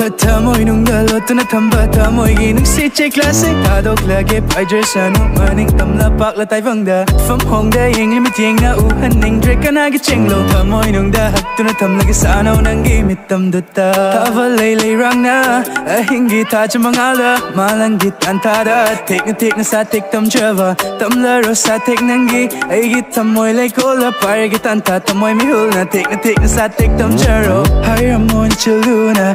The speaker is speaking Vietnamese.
Tata moy nung galo tuna thamba ta moy gi nung si che classic ta dok la ge pai jer sa nu maning tam la pak la tai vang da pham hong da yeng mi tieng na u han ning dre kana ge cheng lo ta moy nung da hak tuna tham la ge sa no nang gi mi tam du ta ta va lay lay rang na a hing gi ta cha mang ala malang gi tan ta da tek na tek na sa tek tam chava tam la ro sa tek nang gi ai gi tam moy lay ko la pai gi tan ta tam moy mi hul na tek na tek na sa tek tam charo hai ram It's you, Luna